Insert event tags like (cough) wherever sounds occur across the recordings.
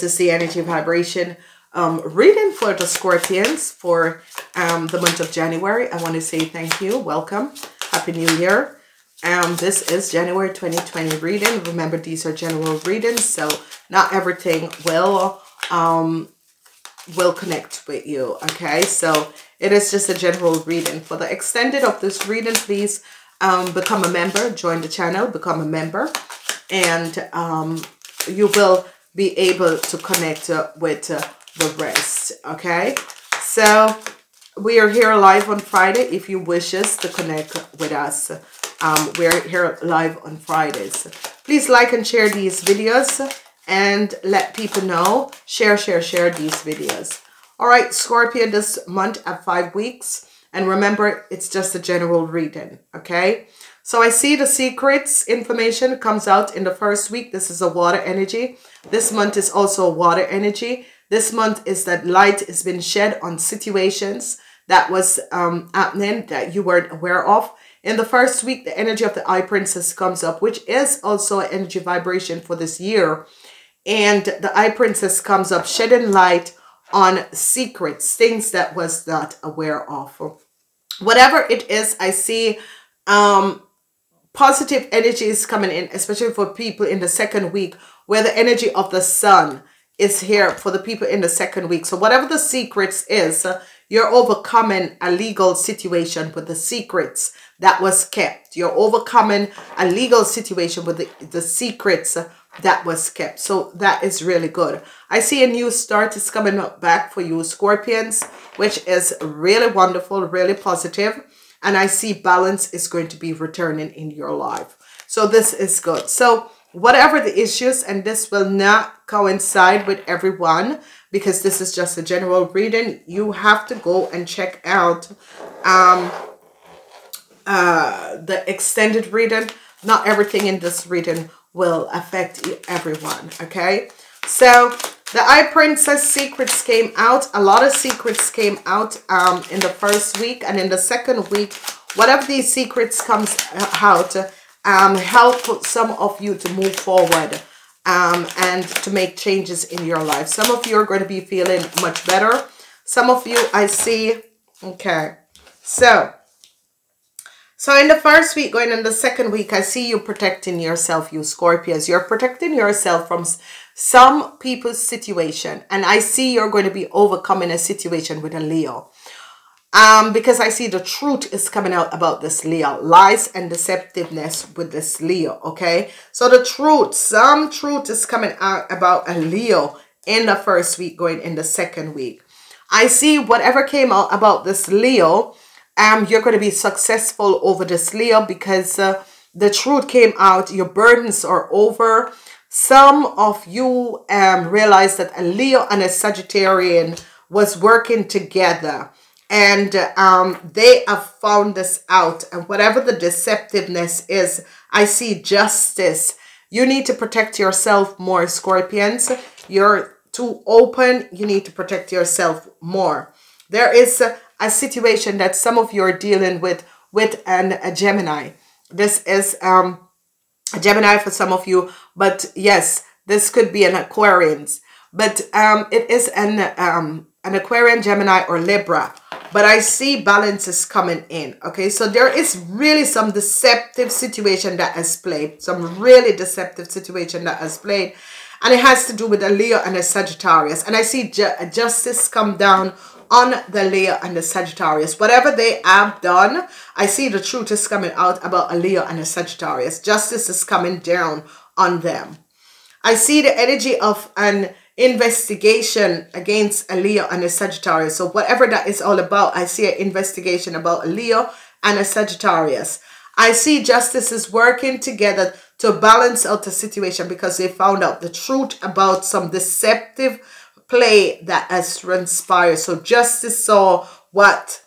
this is the energy vibration um, reading for the Scorpions for um, the month of January. I want to say thank you. Welcome. Happy New Year. Um, this is January 2020 reading. Remember, these are general readings, so not everything will um, will connect with you. Okay, so it is just a general reading. For the extended of this reading, please um, become a member, join the channel, become a member, and um, you will be able to connect uh, with uh, the rest. Okay, so we are here live on Friday. If you wishes to connect with us, um, we're here live on Fridays. Please like and share these videos and let people know. Share, share, share these videos. All right, Scorpio this month at five weeks. And remember, it's just a general reading, okay? So I see the secrets information comes out in the first week. This is a water energy. This month is also water energy. This month is that light has been shed on situations that was um, happening that you weren't aware of. In the first week, the energy of the High Priestess comes up, which is also an energy vibration for this year. And the High Priestess comes up, shedding light on secrets, things that was not aware of. Whatever it is, I see um, positive energy is coming in, especially for people in the second week, where the energy of the sun is here for the people in the second week. So whatever the secrets is, you're overcoming a legal situation with the secrets that was kept. You're overcoming a legal situation with the, the secrets that was kept. So that is really good. I see a new start is coming up back for you Scorpions, which is really wonderful, really positive. And I see balance is going to be returning in your life. So this is good. So whatever the issues, and this will not coincide with everyone because this is just a general reading, you have to go and check out um, uh, the extended reading. Not everything in this reading will affect everyone, okay? So the High Priestess secrets came out. A lot of secrets came out um, in the first week and in the second week. Whatever these secrets comes out, um, help some of you to move forward um, and to make changes in your life. Some of you are going to be feeling much better. Some of you I see, okay. So so in the first week, going in the second week, I see you protecting yourself, you Scorpios. You're protecting yourself from some people's situation. And I see you're going to be overcoming a situation with a Leo. Um, because I see the truth is coming out about this Leo. Lies and deceptiveness with this Leo, okay? So the truth, some truth is coming out about a Leo in the first week, going in the second week. I see whatever came out about this Leo um, you're going to be successful over this Leo because uh, the truth came out. Your burdens are over. Some of you um, realize that a Leo and a Sagittarian was working together and um, they have found this out. And whatever the deceptiveness is, I see justice. You need to protect yourself more, Scorpions. You're too open. You need to protect yourself more. There is a situation that some of you are dealing with with an, a Gemini. This is um, a Gemini for some of you, but yes, this could be an Aquarians. But um, it is an, um, an Aquarian, Gemini, or Libra. But I see balances coming in. Okay, so there is really some deceptive situation that has played. Some really deceptive situation that has played. And it has to do with a Leo and a Sagittarius. And I see ju justice come down on the Leo and the Sagittarius. Whatever they have done, I see the truth is coming out about a Leo and a Sagittarius. Justice is coming down on them. I see the energy of an investigation against a Leo and a Sagittarius. So whatever that is all about, I see an investigation about a Leo and a Sagittarius. I see justice is working together to balance out the situation because they found out the truth about some deceptive play that has transpired. So justice saw what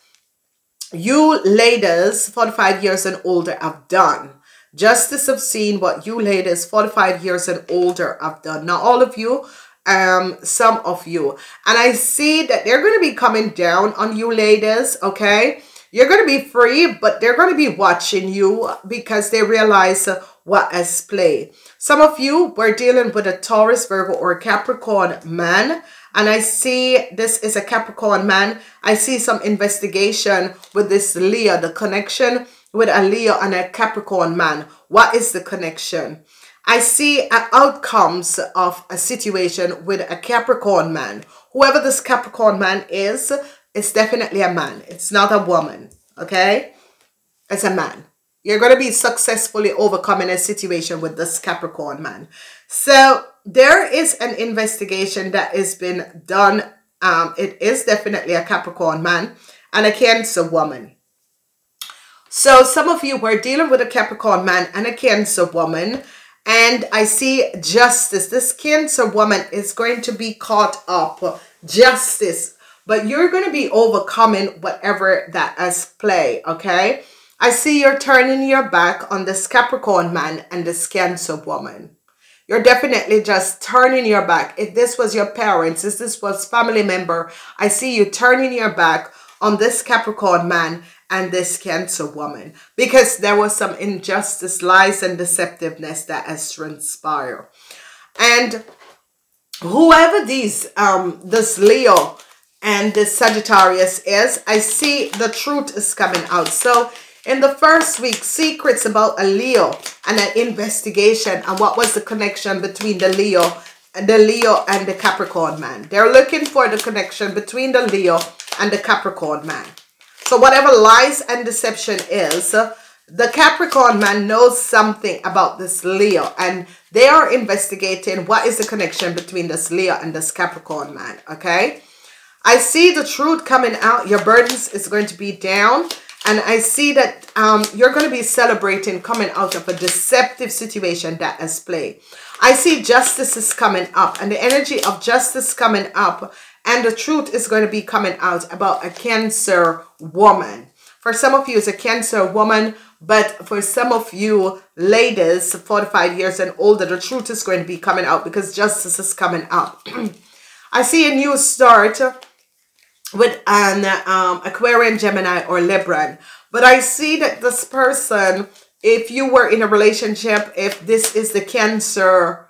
you ladies 45 years and older have done. Justice have seen what you ladies 45 years and older have done. Not all of you, um, some of you. And I see that they're going to be coming down on you ladies, okay? You're going to be free, but they're going to be watching you because they realize what has played. Some of you were dealing with a Taurus, Virgo, or Capricorn man. And I see this is a Capricorn man. I see some investigation with this Leo, the connection with a Leo and a Capricorn man. What is the connection? I see outcomes of a situation with a Capricorn man. Whoever this Capricorn man is, it's definitely a man. It's not a woman. Okay? It's a man. You're going to be successfully overcoming a situation with this Capricorn man. So there is an investigation that has been done. Um, it is definitely a Capricorn man and a Cancer woman. So some of you were dealing with a Capricorn man and a Cancer woman. And I see justice. This Cancer woman is going to be caught up. Justice. But you're going to be overcoming whatever that has play. Okay. I see you're turning your back on this Capricorn man and this Cancer woman. You're definitely just turning your back. If this was your parents, if this was family member, I see you turning your back on this Capricorn man and this Cancer woman because there was some injustice, lies, and deceptiveness that has transpired. And whoever these, um, this Leo and this Sagittarius is, I see the truth is coming out. So in the first week, secrets about a Leo and an investigation and what was the connection between the Leo the Leo and the Capricorn man. They're looking for the connection between the Leo and the Capricorn man. So whatever lies and deception is, the Capricorn man knows something about this Leo and they are investigating what is the connection between this Leo and this Capricorn man, okay? I see the truth coming out. Your burdens is going to be down. And I see that um, you're going to be celebrating coming out of a deceptive situation that has played. I see justice is coming up and the energy of justice coming up and the truth is going to be coming out about a cancer woman. For some of you, it's a cancer woman, but for some of you ladies, 45 years and older, the truth is going to be coming out because justice is coming up. (clears throat) I see a new start with an um, Aquarian, Gemini, or Libran. But I see that this person, if you were in a relationship, if this is the Cancer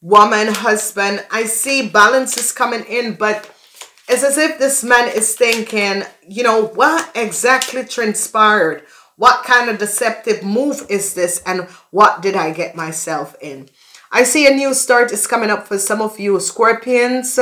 woman, husband, I see balance is coming in, but it's as if this man is thinking, you know, what exactly transpired? What kind of deceptive move is this? And what did I get myself in? I see a new start is coming up for some of you Scorpions.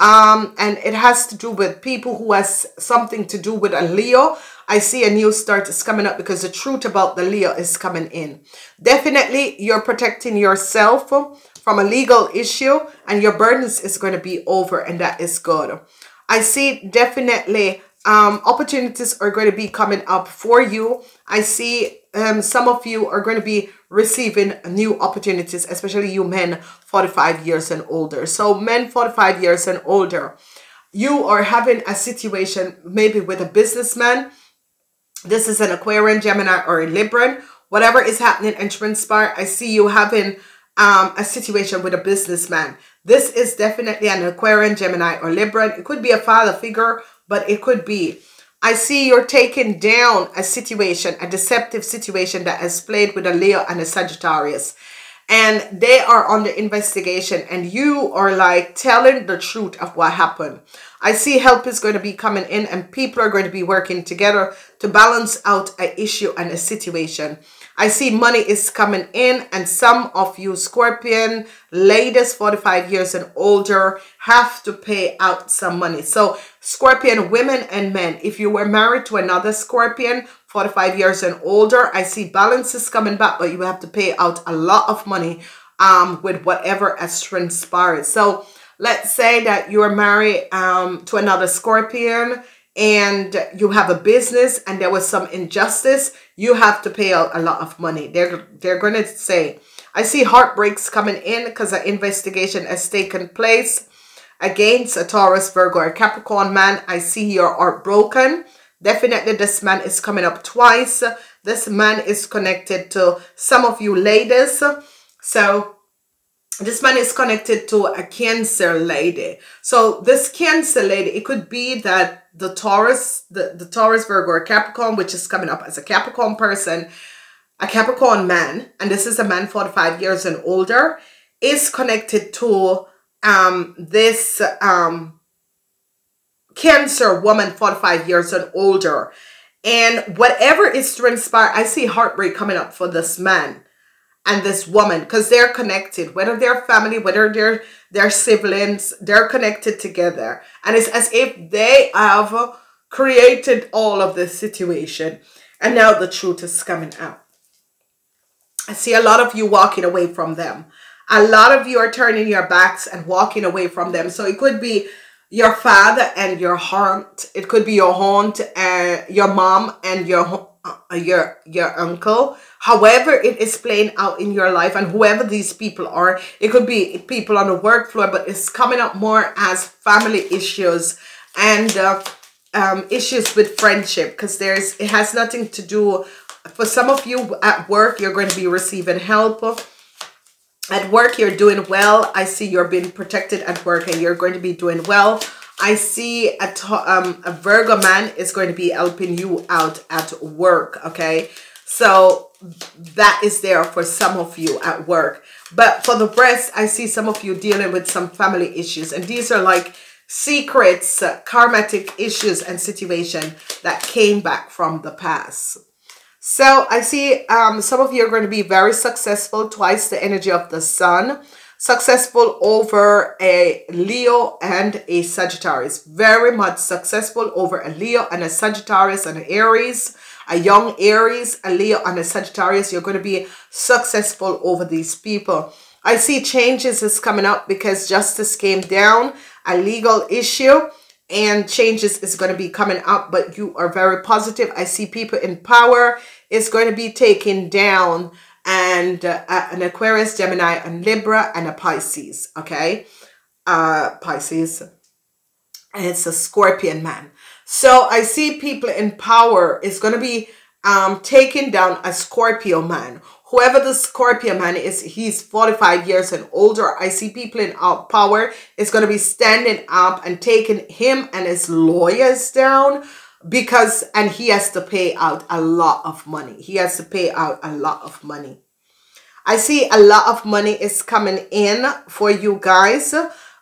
Um, and it has to do with people who has something to do with a Leo. I see a new start is coming up because the truth about the Leo is coming in. Definitely, you're protecting yourself from a legal issue and your burdens is going to be over and that is good. I see definitely um, opportunities are going to be coming up for you. I see um, some of you are going to be receiving new opportunities, especially you men 45 years and older. So men 45 years and older, you are having a situation maybe with a businessman. This is an Aquarian, Gemini, or a Libran. Whatever is happening and transpire, I see you having um, a situation with a businessman. This is definitely an Aquarian, Gemini, or Libran. It could be a father figure, but it could be I see you're taking down a situation, a deceptive situation that has played with a Leo and a Sagittarius. And they are on the investigation and you are like telling the truth of what happened. I see help is going to be coming in and people are going to be working together to balance out a issue and a situation. I see money is coming in and some of you Scorpion ladies 45 years and older have to pay out some money. So Scorpion women and men, if you were married to another Scorpion 45 years and older, I see balances coming back, but you have to pay out a lot of money um, with whatever has transpired. So let's say that you are married um, to another Scorpion and you have a business and there was some injustice, you have to pay out a lot of money. They're, they're going to say, I see heartbreaks coming in because an investigation has taken place against a Taurus, Virgo, or Capricorn man. I see your heart broken. Definitely this man is coming up twice. This man is connected to some of you ladies. So this man is connected to a cancer lady so this cancer lady it could be that the taurus the, the taurus virgo or capricorn which is coming up as a capricorn person a Capricorn man, and this is a man 45 years and older, is connected to um, this um, Cancer woman 45 years and older. And whatever is to inspire, I see heartbreak coming up for this man and this woman because they're connected, whether they're family, whether they're their siblings, they're connected together. And it's as if they have created all of this situation. And now the truth is coming out. I see a lot of you walking away from them. A lot of you are turning your backs and walking away from them. So it could be your father and your aunt. It could be your aunt, and uh, your mom and your uh, your your uncle. However, it is playing out in your life, and whoever these people are, it could be people on the work floor, but it's coming up more as family issues and uh, um, issues with friendship because there's it has nothing to do. For some of you at work, you're going to be receiving help at work, you're doing well. I see you're being protected at work and you're going to be doing well. I see a, um, a Virgo man is going to be helping you out at work, okay? So that is there for some of you at work. But for the rest, I see some of you dealing with some family issues. And these are like secrets, uh, karmatic issues and situation that came back from the past. So I see um, some of you are going to be very successful, twice the energy of the sun. Successful over a Leo and a Sagittarius. Very much successful over a Leo and a Sagittarius and an Aries. A young Aries, a Leo and a Sagittarius. You're going to be successful over these people. I see changes is coming up because justice came down. A legal issue and changes is going to be coming up, but you are very positive. I see people in power is going to be taken down and uh, an Aquarius, Gemini, and Libra, and a Pisces, okay? Uh, Pisces. And it's a Scorpion man. So I see people in power is going to be um, taking down a Scorpio man whoever the Scorpio man is, he's 45 years and older. I see people in power is going to be standing up and taking him and his lawyers down because, and he has to pay out a lot of money. He has to pay out a lot of money. I see a lot of money is coming in for you guys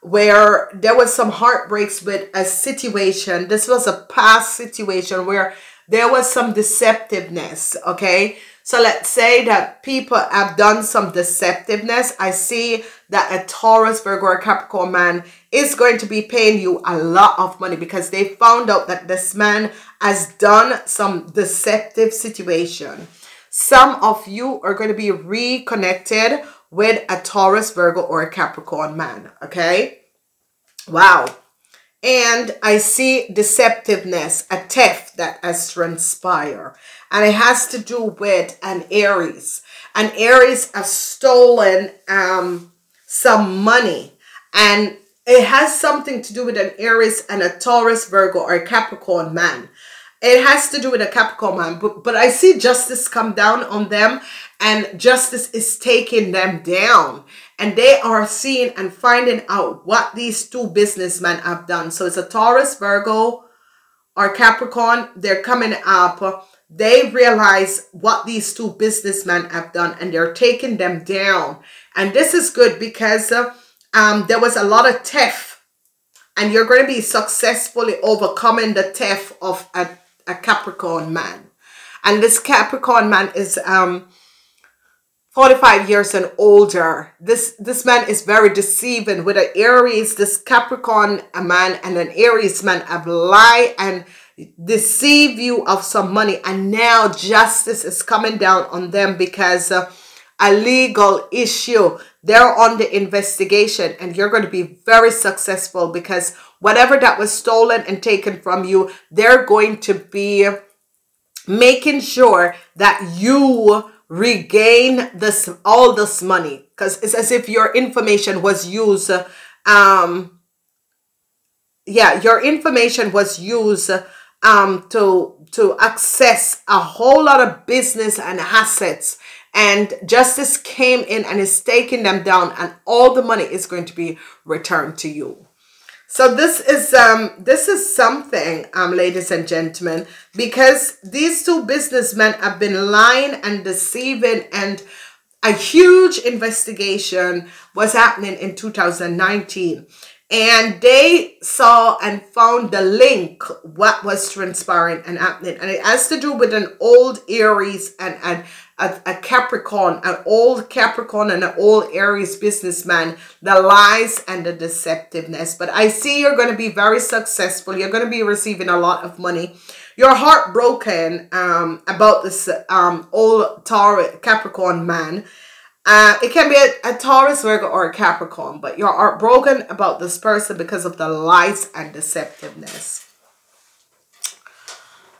where there was some heartbreaks with a situation. This was a past situation where there was some deceptiveness, okay? So let's say that people have done some deceptiveness. I see that a Taurus, Virgo, or Capricorn man is going to be paying you a lot of money because they found out that this man has done some deceptive situation. Some of you are going to be reconnected with a Taurus, Virgo, or a Capricorn man. Okay? Wow. And I see deceptiveness, a theft that has transpired. And it has to do with an Aries. An Aries has stolen um, some money. And it has something to do with an Aries and a Taurus, Virgo, or Capricorn man. It has to do with a Capricorn man. But, but I see justice come down on them. And justice is taking them down and they are seeing and finding out what these two businessmen have done. So it's a Taurus, Virgo, or Capricorn. They're coming up. They realize what these two businessmen have done and they're taking them down. And this is good because uh, um, there was a lot of theft and you're going to be successfully overcoming the theft of a, a Capricorn man. And this Capricorn man is um, 45 years and older. This this man is very deceiving. With an Aries, this Capricorn man and an Aries man have lie and deceive you of some money. And now justice is coming down on them because uh, a legal issue. They're on the investigation and you're going to be very successful because whatever that was stolen and taken from you, they're going to be making sure that you regain this all this money because it's as if your information was used um yeah your information was used um to to access a whole lot of business and assets. And justice came in and is taking them down and all the money is going to be returned to you. So this is um this is something, um, ladies and gentlemen, because these two businessmen have been lying and deceiving and a huge investigation was happening in 2019 and they saw and found the link what was transpiring and happening. And it has to do with an old aries and, and a, a capricorn an old capricorn and an old aries businessman the lies and the deceptiveness. But i see you're going to be very successful. You're going to be receiving a lot of money. You're heartbroken um, about this um, old Taurus Capricorn man uh, it can be a, a Taurus, Virgo, or a Capricorn, but you're heartbroken about this person because of the lies and deceptiveness.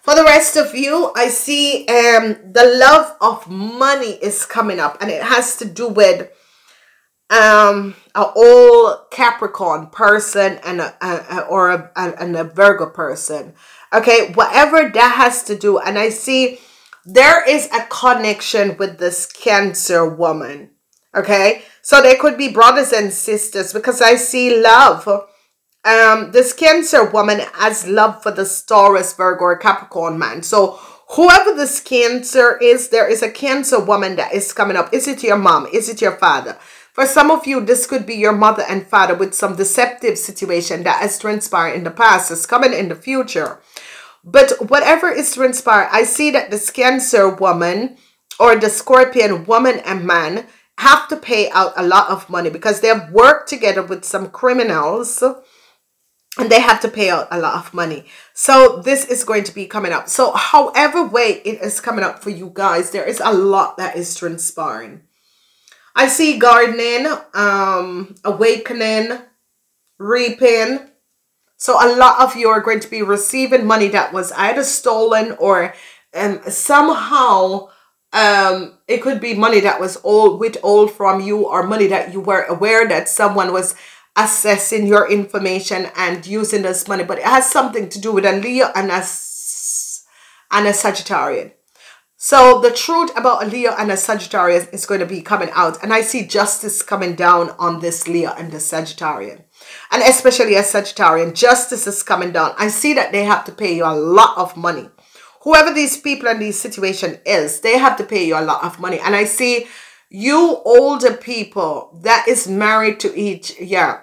For the rest of you, I see um, the love of money is coming up, and it has to do with um a old capricorn person and a, a or a, a, and a virgo person okay whatever that has to do and i see there is a connection with this cancer woman okay? So they could be brothers and sisters because i see love. Um this cancer woman has love for the taurus virgo or capricorn man. So whoever this cancer is there is a cancer woman that is coming up. Is it your mom? Is it your father? For some of you this could be your mother and father with some deceptive situation that has transpired in the past is coming in the future but whatever is transpired, I see that this Cancer woman or the Scorpion woman and man have to pay out a lot of money because they have worked together with some criminals and they have to pay out a lot of money. So this is going to be coming up. So however way it is coming up for you guys, there is a lot that is transpiring. I see gardening, um, awakening, reaping, so a lot of you are going to be receiving money that was either stolen or um, somehow um, it could be money that was all withheld from you or money that you were aware that someone was assessing your information and using this money. But it has something to do with a Leo and a, and a Sagittarian. So the truth about a Leo and a Sagittarius is going to be coming out. And I see justice coming down on this Leo and the Sagittarian and especially a Sagittarian, justice is coming down. I see that they have to pay you a lot of money. Whoever these people in these situation is, they have to pay you a lot of money. And I see you older people that is married to each, yeah,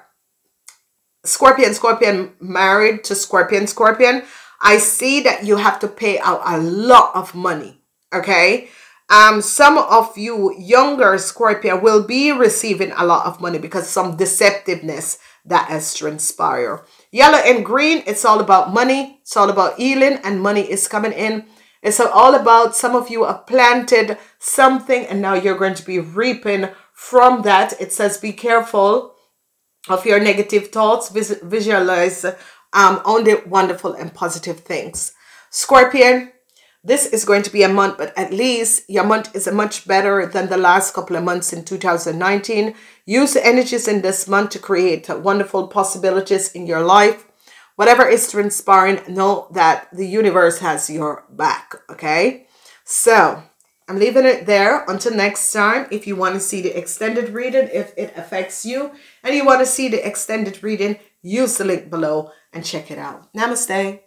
Scorpion, Scorpion, married to Scorpion, Scorpion. I see that you have to pay out a lot of money, okay? um, some of you younger Scorpio will be receiving a lot of money because some deceptiveness that has transpired. Yellow and green, it's all about money. It's all about healing and money is coming in. It's all about some of you have planted something and now you're going to be reaping from that. It says be careful of your negative thoughts. Vis visualize um, only wonderful and positive things. Scorpion, this is going to be a month, but at least your month is much better than the last couple of months in 2019. Use the energies in this month to create wonderful possibilities in your life. Whatever is transpiring, know that the universe has your back, okay? So, I'm leaving it there until next time. If you want to see the extended reading, if it affects you, and you want to see the extended reading, use the link below and check it out. Namaste.